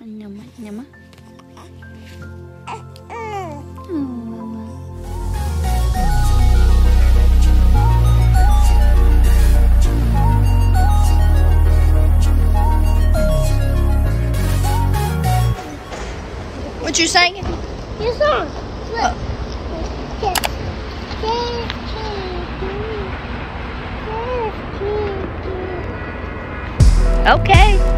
Nyama, nyama. What you saying? Your song. Look. Okay.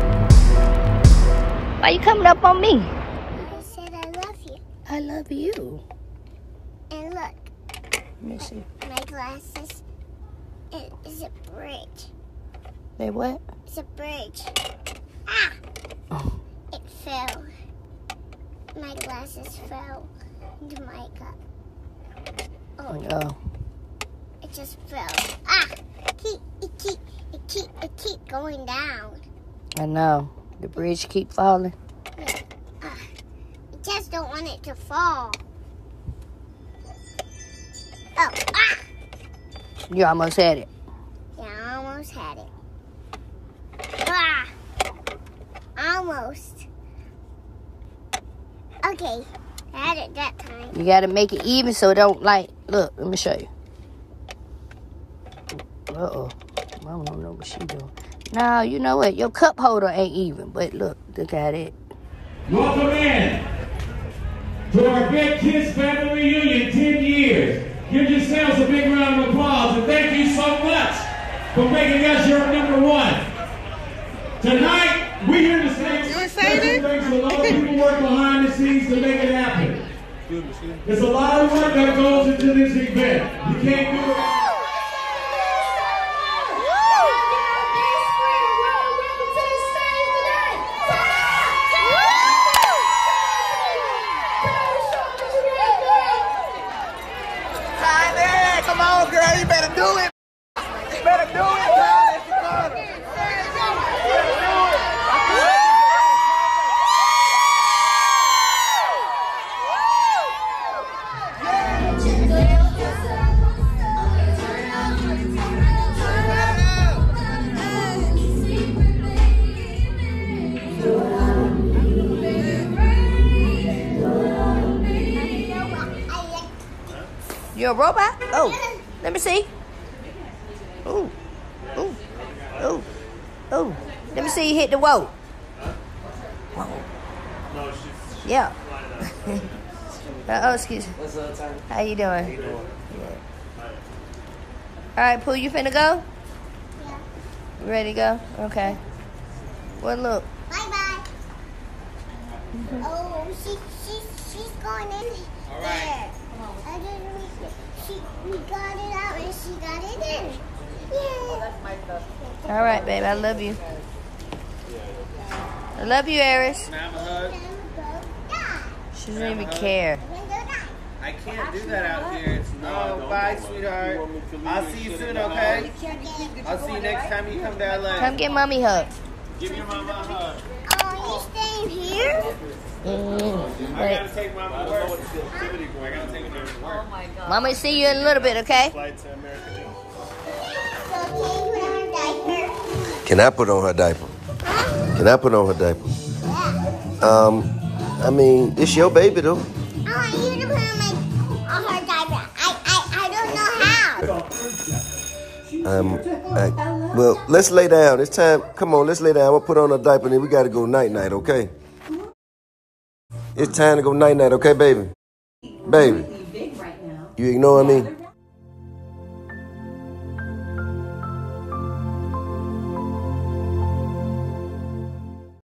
Why you coming up on me? I said I love you. I love you. And look, Let me see. my glasses. It is a bridge. They what? It's a bridge. Ah! Oh. It fell. My glasses fell into my cup. Oh, Oh. it just fell. Ah! It Keep, it keep, it keep, it keep going down. I know. The bridge keep falling. I just don't want it to fall. Oh, ah! You almost had it. Yeah, I almost had it. Ah! Almost. Okay, I had it that time. You gotta make it even so it don't like. Look, let me show you. Uh oh. I don't know what she doing. No, you know what? Your cup holder ain't even. But look, look at it. Welcome in to our Big Kids Family Reunion 10 years. Give yourselves a big round of applause and thank you so much for making us your number one. Tonight, we're here to say You special excited? thanks to a lot of people work behind the scenes to make it happen. There's a lot of work that goes into this event. You can't do it. Come on, girl, you better do it. You better do it, You a robot? Oh, let me see. Ooh, ooh, ooh, ooh. Let me see you hit the whoa. Whoa. Yeah. uh, oh, excuse me. What's up, Tyler? How you doing? Yeah. All right, Pooh, you finna go? You ready to go? Okay. Well, look. Bye bye. Oh, she, she, she's going in All right. there. I didn't read it. She, we got it out and she got it in. Yay. All right, babe. I love you. I love you, Heiress. Can I a hug? She doesn't even care. I can't do that out here. It's no. bye, sweetheart. I'll see you soon, okay? I'll see you next time you come to LA. Come get mommy hug. Give your mama a hug. Oh, you staying here? Mm, I gotta take mama to work. I gotta take her to work. Mama, see you in a little bit, okay? Can I put on her diaper? Can I put on her diaper? Yeah. Um, I mean, it's your baby though. I want you to put on my on her diaper. I I, I don't know how. Um, I, well, let's lay down. It's time. Come on, let's lay down. I'm gonna put on her diaper and then we gotta go night night, okay? It's time to go night night, okay, baby? Baby, big right now. you ignoring me?